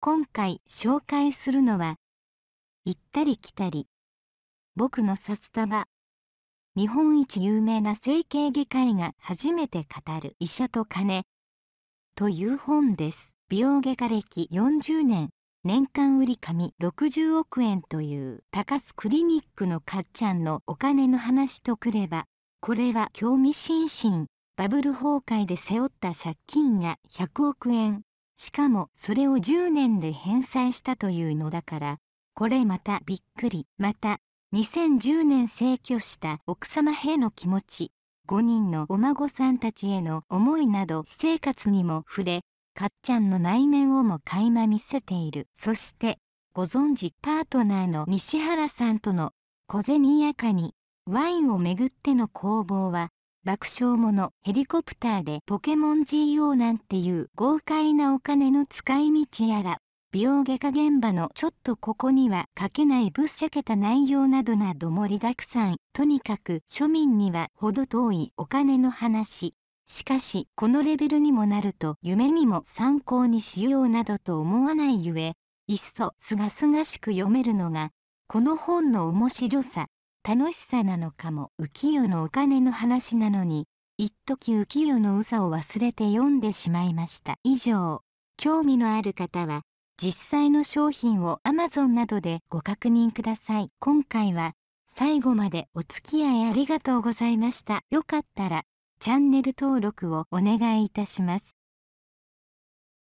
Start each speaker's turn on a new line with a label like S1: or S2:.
S1: 今回紹介するのは行ったり来たり。僕の札束。日本一有名な整形外科医が初めて語る。医者と金。という本です。美容外科歴40年。年間売上60億円という。高須クリニックのかっちゃんのお金の話とくれば。これは興味津々。バブル崩壊で背負った借金が100億円。しかもそれを10年で返済したというのだからこれまたびっくり。また2010年逝去した奥様への気持ち5人のお孫さんたちへの思いなど私生活にも触れかっちゃんの内面をも垣間見せている。そしてご存知パートナーの西原さんとの小銭やかにワインをめぐっての攻防は爆笑者ヘリコプターでポケモン GO なんていう豪快なお金の使い道やら美容外科現場のちょっとここには書けないぶっしゃけた内容などなど盛りだくさん。とにかく庶民には程遠いお金の話。しかしこのレベルにもなると夢にも参考にしようなどと思わないゆえいっそすがすがしく読めるのがこの本の面白さ。楽しさなのかも浮世のお金の話なのに一時浮世のうを忘れて読んでしまいました。以上興味のある方は実際の商品を Amazon などでご確認ください。今回は最後までお付き合いありがとうございました。よかったらチャンネル登録をお願いいたします。